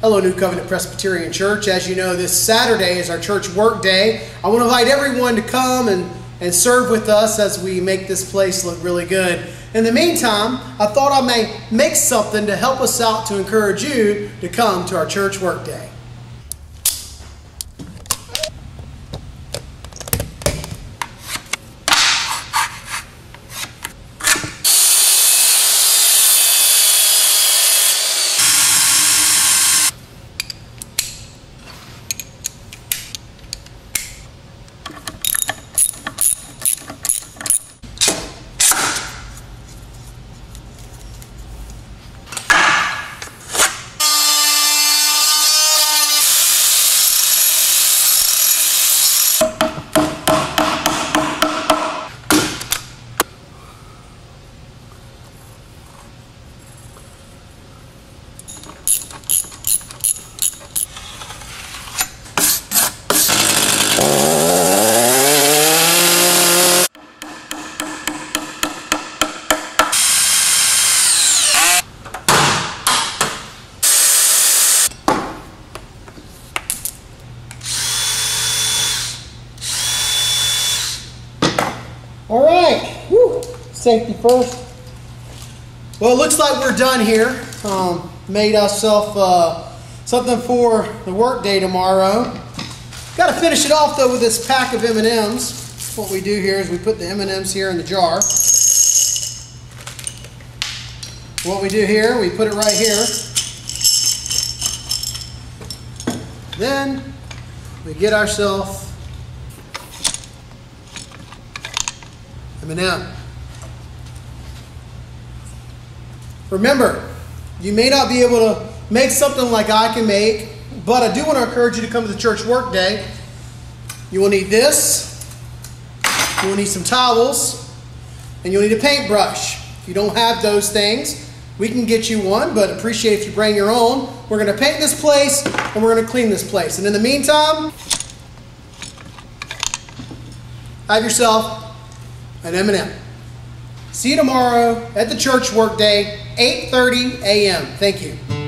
Hello, New Covenant Presbyterian Church. As you know, this Saturday is our church work day. I want to invite everyone to come and, and serve with us as we make this place look really good. In the meantime, I thought I may make something to help us out to encourage you to come to our church work day. All right, Woo. safety first. Well, it looks like we're done here. Um, made ourselves uh, something for the work day tomorrow. Got to finish it off though with this pack of M&Ms. What we do here is we put the M&Ms here in the jar. What we do here, we put it right here. Then we get ourselves M&M. Remember, you may not be able to make something like I can make, but I do want to encourage you to come to the church work day. You will need this, you will need some towels, and you'll need a paintbrush. If you don't have those things, we can get you one, but appreciate if you bring your own. We're going to paint this place, and we're going to clean this place. And in the meantime, have yourself an M&M. See you tomorrow at the church work day, 8.30 a.m. Thank you.